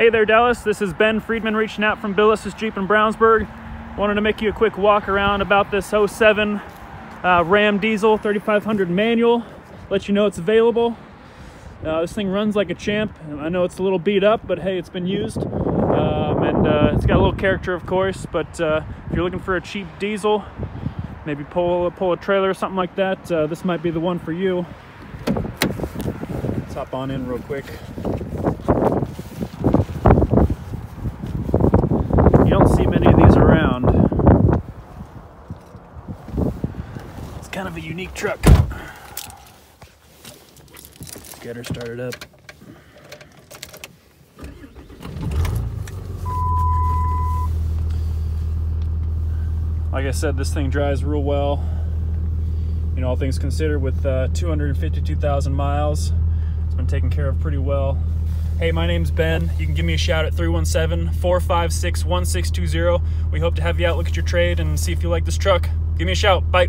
Hey there, Dallas. This is Ben Friedman reaching out from Bill Estes Jeep in Brownsburg. Wanted to make you a quick walk around about this 07 uh, Ram Diesel 3500 manual. Let you know it's available. Uh, this thing runs like a champ. I know it's a little beat up, but hey, it's been used. Um, and uh, it's got a little character, of course. But uh, if you're looking for a cheap diesel, maybe pull, pull a trailer or something like that, uh, this might be the one for you. Let's hop on in real quick. You don't see many of these around. It's kind of a unique truck. Get her started up. Like I said, this thing drives real well. You know, all things considered, with uh, 252,000 miles, it's been taken care of pretty well. Hey, my name's Ben. You can give me a shout at 317 456 1620. We hope to have you out look at your trade and see if you like this truck. Give me a shout. Bye.